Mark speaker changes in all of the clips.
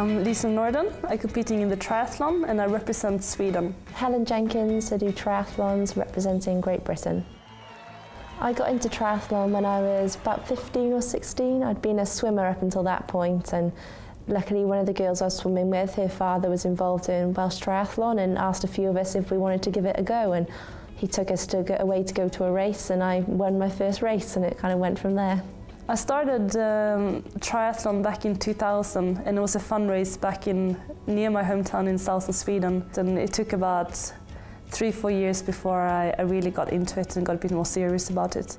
Speaker 1: I'm Lisa Norden. I'm competing in the triathlon and I represent Sweden.
Speaker 2: Helen Jenkins, I do triathlons representing Great Britain. I got into triathlon when I was about 15 or 16. I'd been a swimmer up until that point and luckily one of the girls I was swimming with, her father was involved in Welsh Triathlon and asked a few of us if we wanted to give it a go and he took us to get away to go to a race and I won my first race and it kind of went from there.
Speaker 1: I started um, triathlon back in 2000 and it was a fun race back in near my hometown in southern Sweden and it took about three, four years before I, I really got into it and got a bit more serious about it.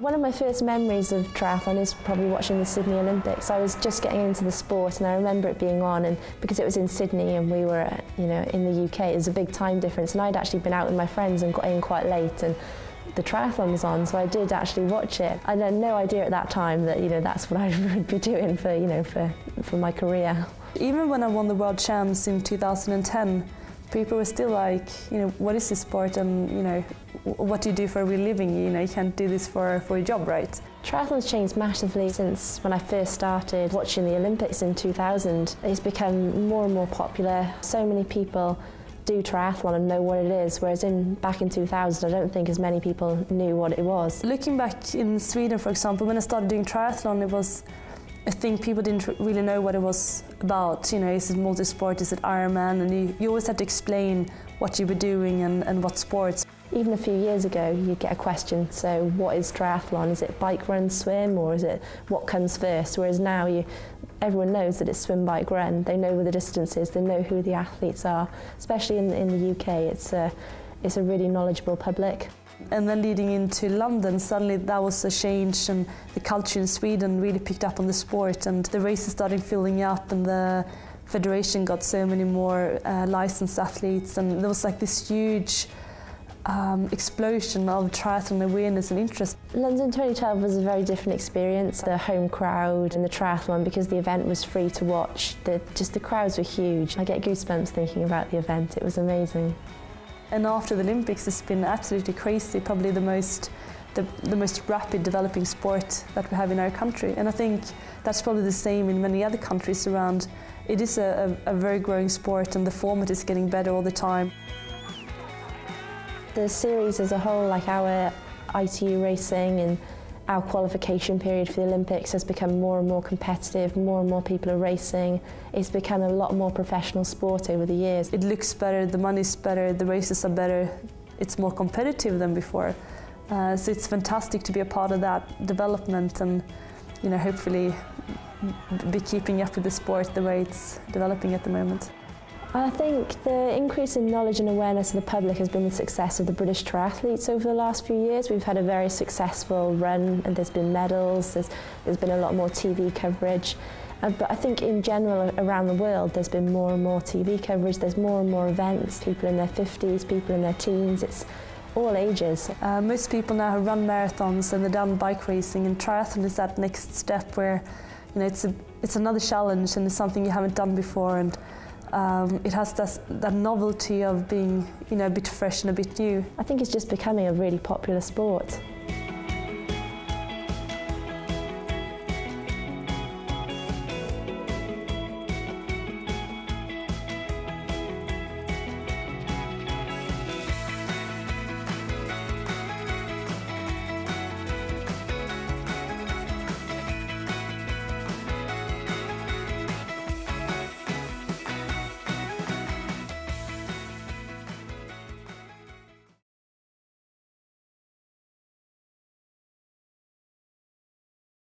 Speaker 2: One of my first memories of triathlon is probably watching the Sydney Olympics. I was just getting into the sport and I remember it being on and because it was in Sydney and we were you know in the UK it was a big time difference and I'd actually been out with my friends and got in quite late and the triathlon was on, so I did actually watch it. I had no idea at that time that you know that's what I would be doing for you know for for my career.
Speaker 1: Even when I won the world champs in 2010, people were still like, you know, what is this sport, and you know, what do you do for a real living? You know, you can't do this for for a job, right?
Speaker 2: Triathlon's changed massively since when I first started watching the Olympics in 2000. It's become more and more popular. So many people do triathlon and know what it is, whereas in back in 2000 I don't think as many people knew what it was.
Speaker 1: Looking back in Sweden, for example, when I started doing triathlon, it was I think people didn't really know what it was about. You know, is it multisport, is it Ironman? And you, you always had to explain what you were doing and, and what sports.
Speaker 2: Even a few years ago, you'd get a question, so what is triathlon? Is it bike, run, swim, or is it what comes first? Whereas now, you, everyone knows that it's swim, bike, run. They know where the distance is, they know who the athletes are. Especially in, in the UK, it's a, it's a really knowledgeable public.
Speaker 1: And then leading into London, suddenly that was a change and the culture in Sweden really picked up on the sport and the races started filling up and the federation got so many more uh, licensed athletes and there was like this huge um, explosion of triathlon awareness and interest.
Speaker 2: London 2012 was a very different experience. The home crowd and the triathlon, because the event was free to watch, the, just the crowds were huge. I get goosebumps thinking about the event. It was amazing.
Speaker 1: And after the Olympics, it's been absolutely crazy, probably the most the, the most rapid developing sport that we have in our country. And I think that's probably the same in many other countries around. It is a, a, a very growing sport and the format is getting better all the time.
Speaker 2: The series as a whole, like our ITU racing and our qualification period for the Olympics has become more and more competitive, more and more people are racing. It's become a lot more professional sport over the years.
Speaker 1: It looks better, the money's better, the races are better, it's more competitive than before. Uh, so it's fantastic to be a part of that development and you know, hopefully be keeping up with the sport the way it's developing at the moment.
Speaker 2: I think the increase in knowledge and awareness of the public has been the success of the British triathletes over the last few years. We've had a very successful run and there's been medals, there's, there's been a lot more TV coverage. Uh, but I think in general around the world there's been more and more TV coverage, there's more and more events, people in their 50s, people in their teens, it's all ages.
Speaker 1: Uh, most people now have run marathons and they've done bike racing and triathlon is that next step where you know, it's, a, it's another challenge and it's something you haven't done before and um, it has this, that novelty of being you know, a bit fresh and a bit new.
Speaker 2: I think it's just becoming a really popular sport.